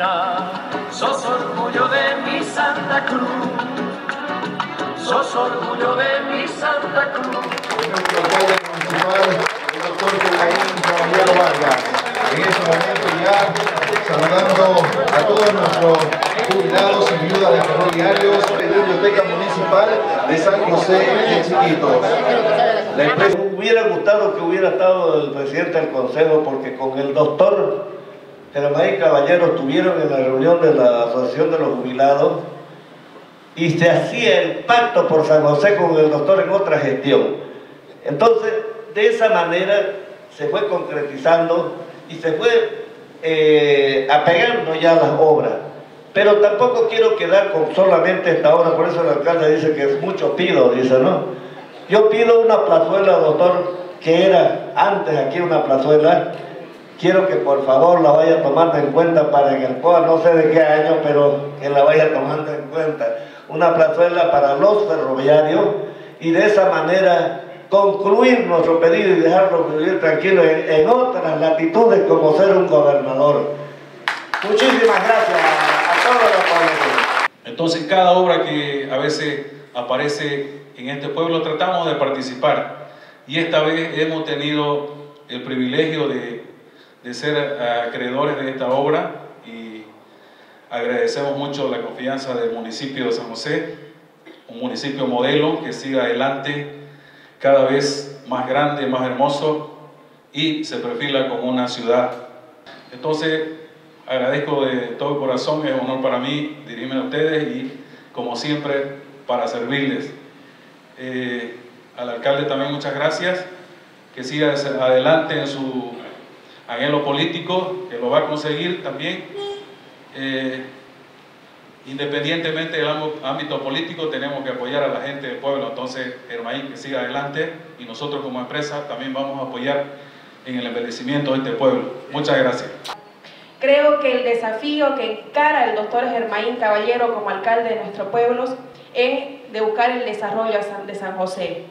sos orgullo de mi Santa Cruz, sos orgullo de mi Santa Cruz. Municipal, el doctor Cocaín Caballero Vargas, en este momento ya saludando a todos nuestros jubilados y viudas de ferroviarios de la Biblioteca Municipal de San José de Chiquitos. La hubiera gustado que hubiera estado el presidente del consejo porque con el doctor Germán Caballero estuvieron en la reunión de la Asociación de los Jubilados y se hacía el pacto por San José con el doctor en otra gestión. Entonces, de esa manera se fue concretizando y se fue eh, apegando ya las obras. Pero tampoco quiero quedar con solamente esta obra, por eso el alcalde dice que es mucho pido, dice, ¿no? Yo pido una plazuela, doctor, que era antes aquí una plazuela. Quiero que por favor la vaya tomando en cuenta para en el COA, no sé de qué año, pero que la vaya tomando en cuenta. Una plazuela para los ferroviarios y de esa manera concluir nuestro pedido y dejarlo vivir tranquilo en, otras latitudes como ser un gobernador. Muchísimas gracias a todos los población. Entonces, cada obra que a veces aparece en este pueblo tratamos de participar. Y esta vez hemos tenido el privilegio de, de ser acreedores de esta obra y agradecemos mucho la confianza del municipio de San José, un municipio modelo que siga adelante cada vez más grande, más hermoso y se perfila como una ciudad. Entonces, agradezco de todo corazón, es un honor para mí dirigirme a ustedes y como siempre para servirles. Eh, al alcalde también muchas gracias, que siga adelante en su anhelo político, que lo va a conseguir también. Eh, independientemente del ámbito político, tenemos que apoyar a la gente del pueblo. Entonces, Hermaín, que siga adelante y nosotros como empresa también vamos a apoyar en el embellecimiento de este pueblo. Muchas gracias. Creo que el desafío que encara el doctor Germaín Caballero como alcalde de nuestro pueblo es de buscar el desarrollo de San José,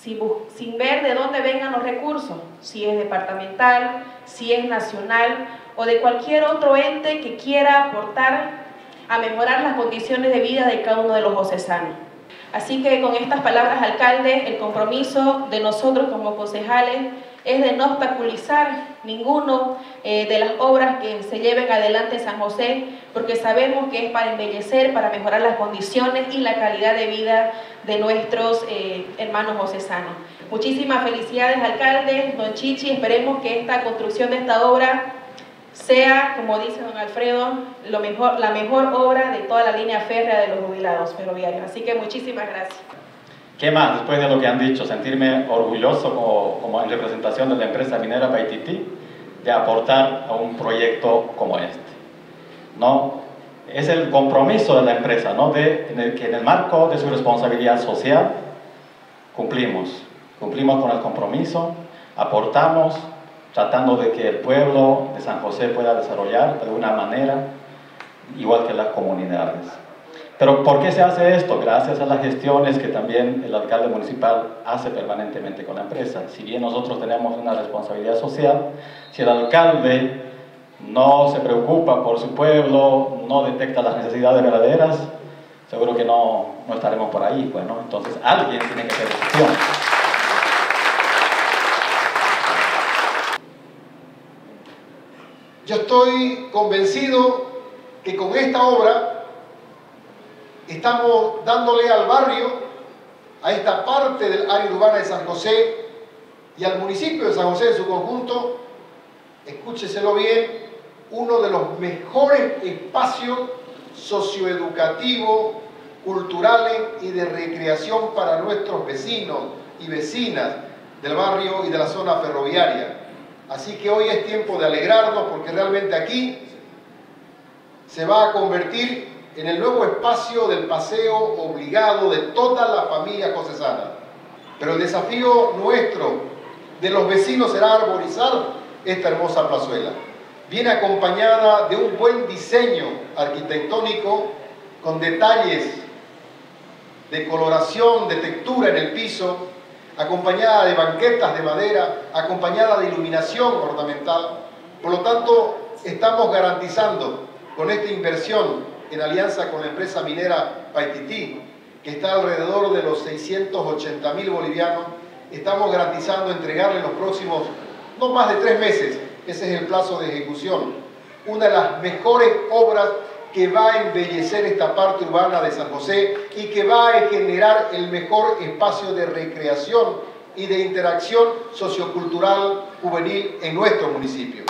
sin, sin ver de dónde vengan los recursos, si es departamental, si es nacional o de cualquier otro ente que quiera aportar a mejorar las condiciones de vida de cada uno de los josesanos. Así que con estas palabras, alcalde, el compromiso de nosotros como concejales es de no obstaculizar ninguno eh, de las obras que se lleven adelante en San José, porque sabemos que es para embellecer, para mejorar las condiciones y la calidad de vida de nuestros eh, hermanos josesanos. Muchísimas felicidades, alcalde, don Chichi, esperemos que esta construcción de esta obra sea, como dice don Alfredo, lo mejor, la mejor obra de toda la línea férrea de los jubilados ferroviarios. Así que muchísimas gracias. ¿Qué más? Después de lo que han dicho, sentirme orgulloso como, como en representación de la empresa minera Paititi de aportar a un proyecto como este. ¿No? Es el compromiso de la empresa, ¿no? de, en el, que en el marco de su responsabilidad social cumplimos. Cumplimos con el compromiso, aportamos, tratando de que el pueblo de San José pueda desarrollar de alguna manera, igual que las comunidades. Pero ¿por qué se hace esto? Gracias a las gestiones que también el alcalde municipal hace permanentemente con la empresa. Si bien nosotros tenemos una responsabilidad social, si el alcalde no se preocupa por su pueblo, no detecta las necesidades verdaderas, seguro que no, no estaremos por ahí. Bueno, entonces alguien tiene que hacer gestión. Yo estoy convencido que con esta obra estamos dándole al barrio, a esta parte del área urbana de San José y al municipio de San José en su conjunto, escúcheselo bien, uno de los mejores espacios socioeducativos, culturales y de recreación para nuestros vecinos y vecinas del barrio y de la zona ferroviaria. Así que hoy es tiempo de alegrarnos porque realmente aquí se va a convertir en el nuevo espacio del paseo obligado de toda la familia cosesana. Pero el desafío nuestro de los vecinos será arborizar esta hermosa plazuela. Viene acompañada de un buen diseño arquitectónico con detalles de coloración, de textura en el piso, acompañada de banquetas de madera, acompañada de iluminación ornamental. Por lo tanto, estamos garantizando con esta inversión en alianza con la empresa minera Paitití, que está alrededor de los 680 mil bolivianos, estamos garantizando entregarle en los próximos, no más de tres meses, ese es el plazo de ejecución, una de las mejores obras que va a embellecer esta parte urbana de San José y que va a generar el mejor espacio de recreación y de interacción sociocultural juvenil en nuestro municipio.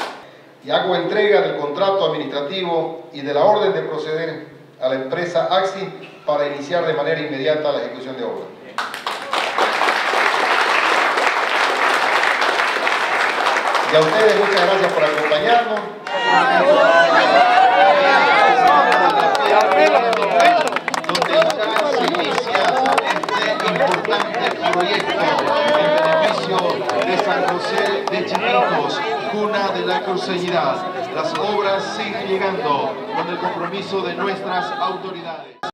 Y hago entrega del contrato administrativo y de la orden de proceder a la empresa AXI para iniciar de manera inmediata la ejecución de obra. Y a ustedes muchas gracias por acompañarnos. De Chinitos, cuna de la cruceñidad. Las obras siguen llegando con el compromiso de nuestras autoridades.